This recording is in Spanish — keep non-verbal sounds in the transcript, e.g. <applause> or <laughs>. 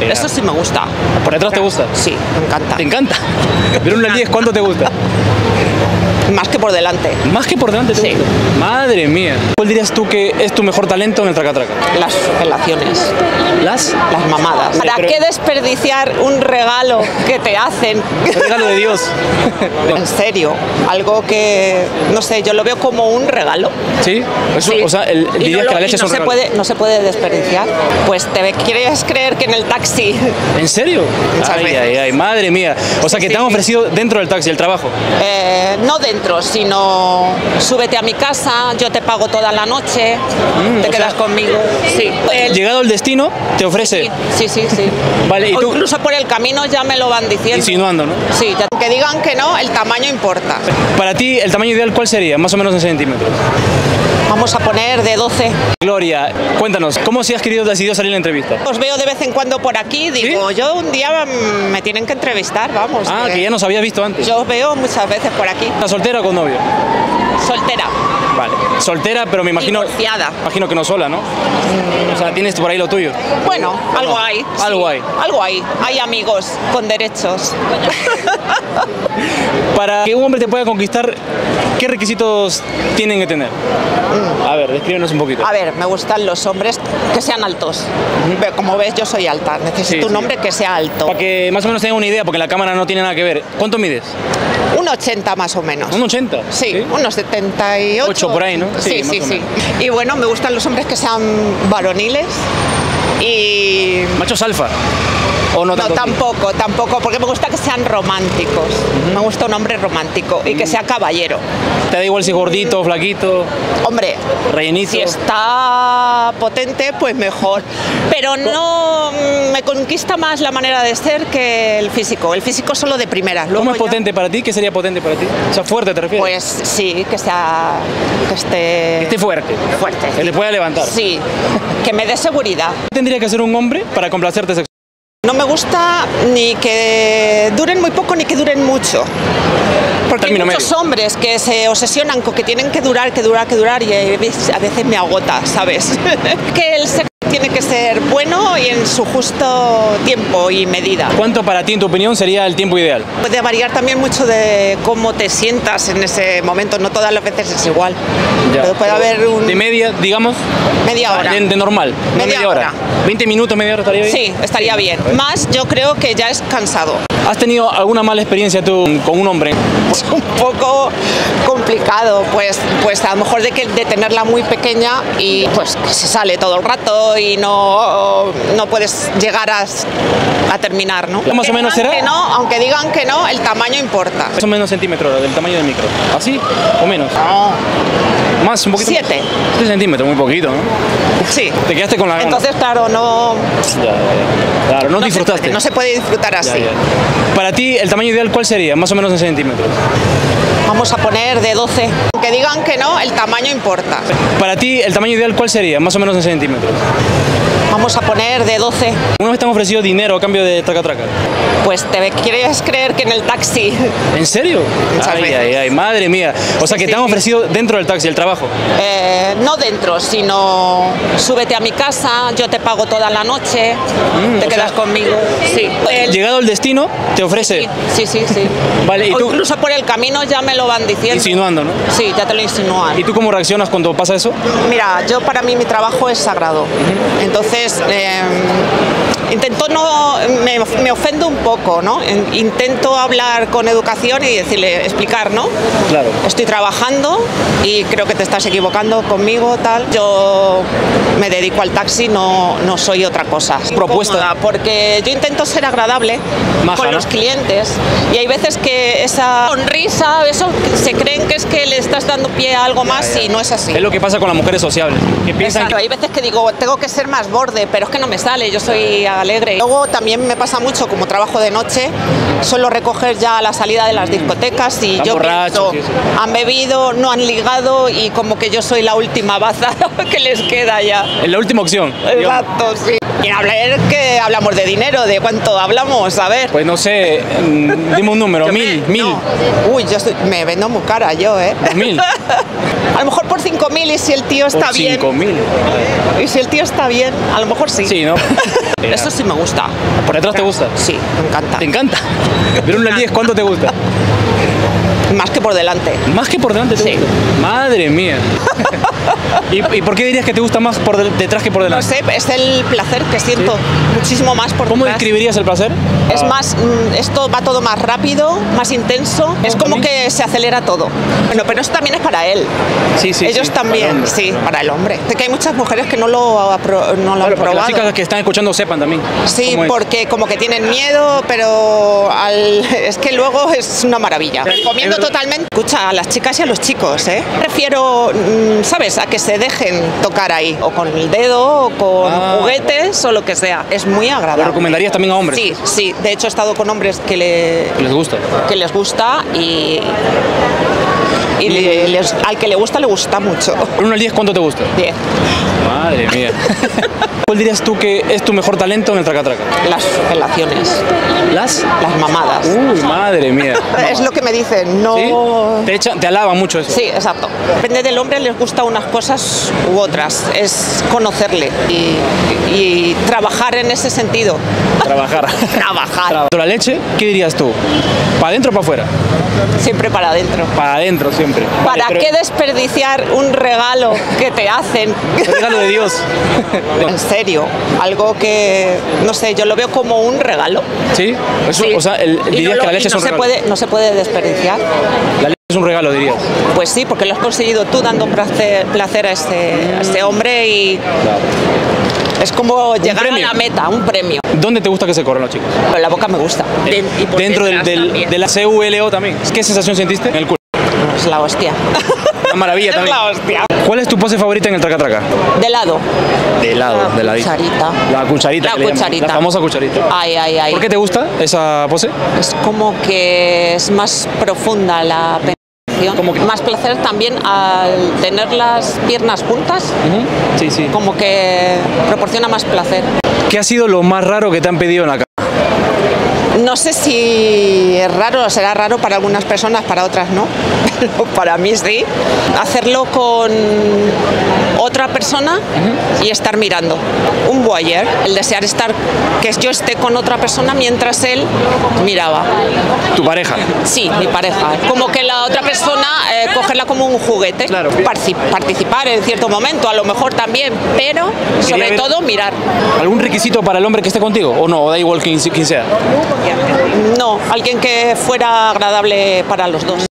Eso sí me gusta. ¿Por detrás te gusta? Sí, me encanta. ¿Te encanta? <laughs> Pero un 10, ¿cuánto te gusta? Más que por delante. Más que por delante te Sí. gusta. Madre mía. ¿Cuál dirías tú que es tu mejor talento en el traca-traca? Las relaciones, Las. las mamadas. ¿Para pero- qué desperdiciar un regalo que te hacen? El regalo de Dios. <laughs> En serio, algo que, no sé, yo lo veo como un regalo. ¿Sí? Eso, Sí. O sea, el, dirías no lo- que la leche es no un se regalo. puede No se puede desperdiciar. Pues te quieres creer que en el taxi <laughs> ¿En serio? Ay, ay, ay, madre mía. O sea, que Sí, te han ofrecido dentro del taxi el trabajo. Eh, no dentro, sino súbete a mi casa, yo te pago toda la noche, te o quedas sea, conmigo. Sí. El- Llegado el destino, te ofrece. sí, sí, sí. <laughs> Vale, ¿y O tú? incluso por el camino ya me lo van diciendo. Insinuando, ¿no? Sí, ya- que digan que no, el tamaño importa. Para ti, ¿el tamaño ideal cuál sería? Más o menos en centímetros. Vamos a poner de 12. Gloria, cuéntanos, ¿cómo si has querido decidido salir en la entrevista? Os veo de vez en cuando por aquí, digo, yo un día mm, me tienen que entrevistar, vamos. Ah, que que ya nos habías visto antes. Yo os veo muchas veces por aquí. ¿Estás soltera o con novio? Soltera, Vale. Soltera, pero me imagino. divorciada. Imagino que no sola, ¿no? O sea, tienes por ahí lo tuyo. Bueno, algo hay. sí, Algo hay. Algo hay. Hay amigos con derechos. Para que un hombre te pueda conquistar, ¿qué requisitos tienen que tener? A ver, descríbenos un poquito. A ver, me gustan los hombres que sean altos. Como ves, yo soy alta. Necesito Sí, un sí. hombre que sea alto. Para que más o menos tengan una idea, porque la cámara no tiene nada que ver. ¿Cuánto mides? Un 80 más o menos. ¿Un 80? Sí, unos 78. Ocho por ahí, ¿no? Sí, Sí, sí, sí. Y bueno, me gustan los hombres que sean varoniles y... ¿Machos alfa? ¿O no, No, tampoco, tampoco, porque me gusta que sean románticos. Me gusta un hombre romántico y que sea caballero. ¿Te da igual si es gordito, flaquito, Hombre, rellenito? si está potente, pues mejor. Pero no mm, me conquista más la manera de ser que el físico. El físico solo de primera. Luego ¿Cómo es ya, potente para ti? ¿Qué sería potente para ti? O sea, fuerte te refieres. Pues sí, que sea. que esté. Que esté fuerte. fuerte. Que le pueda levantar. Sí, que me dé seguridad. ¿Qué tendría que hacer un hombre para complacerte sexualmente? No me gusta ni que duren muy poco ni que duren mucho. Porque hay muchos medio. hombres que se obsesionan con que tienen que durar, que durar, que durar y a veces, me agota, ¿sabes? <laughs> que el tiene que ser bueno y en su justo tiempo y medida. ¿Cuánto para ti, en tu opinión, sería el tiempo ideal? Puede variar también mucho de cómo te sientas en ese momento, no todas las veces es igual. Pero puede haber un... De media, digamos. Media hora. De, de normal. no Media media hora. hora. 20 minutos, media hora estaría bien. Sí, estaría bien. Más yo creo que ya es cansado. ¿Has tenido alguna mala experiencia tú con un hombre? es un poco complicado, pues, pues a lo mejor de, que, de tenerla muy pequeña y pues que se sale todo el rato y no, no puedes llegar a, a terminar, ¿no? Más o menos será. Que no, aunque digan que no, el tamaño importa. Más o menos centímetros del tamaño del micro. ¿Así o menos? No, Más, un poquito. Siete. 7 centímetros, muy poquito, ¿no? sí. Te quedaste con la gana. Entonces, claro, no, Ya, ya, ya. Claro, no, no se disfrutaste. puede- no se puede disfrutar así. Para ti, ¿el tamaño ideal cuál sería? Más o menos en centímetros. Vamos a poner de 12. Aunque digan que no, el tamaño importa. Para ti, ¿el tamaño ideal cuál sería? Más o menos en centímetros. Vamos a poner de 12. ¿Una vez te han ofrecido dinero a cambio de traca-traca? Pues te quieres creer que en el taxi ¿En serio? Ay, veces. ay, ay, madre mía. O sea, que Sí, te han sí. ofrecido dentro del taxi el trabajo. Eh, no dentro, sino súbete a mi casa, yo te pago toda la noche, te o quedas sea, conmigo. Sí. El- Llegado el destino, te ofrece. sí, sí, sí. <laughs> Vale, ¿y O tú? incluso por el camino ya me lo van diciendo. Insinuando, ¿no? Sí, ya te lo insinúan. ¿Y tú cómo reaccionas cuando pasa eso? Mira, yo para mí mi trabajo es sagrado. Entonces, eh, intento no, me, me ofendo un poco, ¿no? En- Intento hablar con educación y decirle, explicar, ¿no? Claro. Estoy trabajando y creo que te estás equivocando conmigo, tal. Yo me dedico al taxi, no, no soy otra cosa. Propuesta. Porque yo intento ser agradable Maja, con ¿no? los clientes y hay veces que esa sonrisa, eso, se creen que es que le estás dando pie a algo más y no es así. Es lo que pasa con las mujeres sociables. Que piensan Exacto, que hay veces que digo, tengo que ser más borde, pero es que no me sale, yo soy alegre. Luego también me pasa mucho, como trabajo de noche, suelo recoger ya a la salida de las discotecas y Están yo borrachos, pienso, sí, sí. han bebido, no han ligado y como que yo soy la última baza <laughs> que les queda ya. es la última opción. digamos. Exacto, sí. Y hablar que hablamos de dinero, de cuánto hablamos, a ver. Pues no sé, mm, dime un número, <laughs> mil, me- mil, no. Uy, yo estoy- me vendo muy cara yo, ¿eh? mil, <laughs> A lo mejor por 5.000 y si el tío está por bien. cinco mil. Y si el tío está bien, a lo mejor sí. Sí, ¿no? Eso eso sí me gusta. ¿Por detrás te gusta? Sí, me encanta. ¿Te encanta? Pero un al 10, ¿cuánto te gusta? Más que por delante. Más que por delante te Sí. gusta. Madre mía. <laughs> ¿Y, y por qué dirías que te gusta más por detrás que por No delante? sé, es el placer que siento muchísimo más por ¿Cómo detrás. describirías el placer? Es Ah, más, mm, esto va todo más rápido, más intenso. Es como también. que se acelera todo. Bueno, pero eso también es para él. Sí, sí. Ellos sí, también, para hombre. sí, para el hombre. Sé que hay muchas mujeres que no lo, apro- no lo Claro, han para que las probado. chicas que están escuchando sepan también. Sí, cómo es. porque como que tienen miedo, pero al- <laughs> es que luego es una maravilla. Recomiendo totalmente. Escucha, a las chicas y a los chicos, ¿eh? Prefiero, mm, ¿sabes? A que se dejen tocar ahí, o con el dedo, o con Ah. juguetes, o lo que sea. Es muy ¿Lo agradable. recomendarías también a hombres? Sí, sí. De hecho, he estado con hombres que, le, les gusta. que les gusta y, y le- les- al que le gusta, le gusta mucho. Por 1 al 10, ¿cuánto te gusta? Bien, Madre mía. <laughs> ¿Cuál dirías tú que es tu mejor talento en el traca-traca? las relaciones, ¿Las? las mamadas. Uy, madre mía. <laughs> Es lo que me dicen, no... ¿Sí? Te, echan- te alaban mucho eso. Sí, exacto. Depende del hombre, les gusta unas cosas u otras. Es conocerle y, y trabajar en ese sentido. Trabajar. <laughs> Trabajar. ¿La leche? ¿Qué dirías tú? ¿Para adentro o para afuera? Siempre para adentro. Para adentro siempre. Vale, ¿Para pero- qué desperdiciar un regalo que te hacen? Un regalo de Dios. <laughs> En serio, algo que, no sé, yo lo veo como un regalo. ¿Sí? Eso, Sí. O sea, el- Y dirías no lo- que la leche y es no un se regalo. puede, no se puede desperdiciar. La leche es un regalo, dirías. Pues sí, porque lo has conseguido tú dando placer, placer a, este, a este hombre y es como llegar a la meta, un premio. ¿Dónde te gusta que se corran los chicos? Pero la boca me gusta. De- por Dentro del, del, también. de la CULO también. ¿Qué sensación sentiste? En el culo. Es la hostia. <laughs> Una maravilla Es también. la hostia. ¿Cuál es tu pose favorita en el traca-traca? De lado. De lado, La de ladito. cucharita. La cucharita. La cucharita. La famosa cucharita. Ay, ay, ay. ¿Por qué te gusta esa pose? Es como que es más profunda la. Como que- Más placer también al tener las piernas juntas. Sí, sí. Como que proporciona más placer. ¿Qué ha sido lo más raro que te han pedido en la cama? No sé si es raro será raro para algunas personas, para otras no. <laughs> Pero para mí sí. Hacerlo con otra persona y estar mirando. Un voyeur, el desear estar, que yo esté con otra persona mientras él miraba. Tu pareja. Sí, mi pareja. Como que la otra persona eh, cogerla como un juguete. Claro. Participar en cierto momento, a lo mejor también, pero sobre ver- todo mirar. ¿Algún requisito para el hombre que esté contigo? ¿O no? ¿O da igual quién, quién sea? No, alguien que fuera agradable para los dos.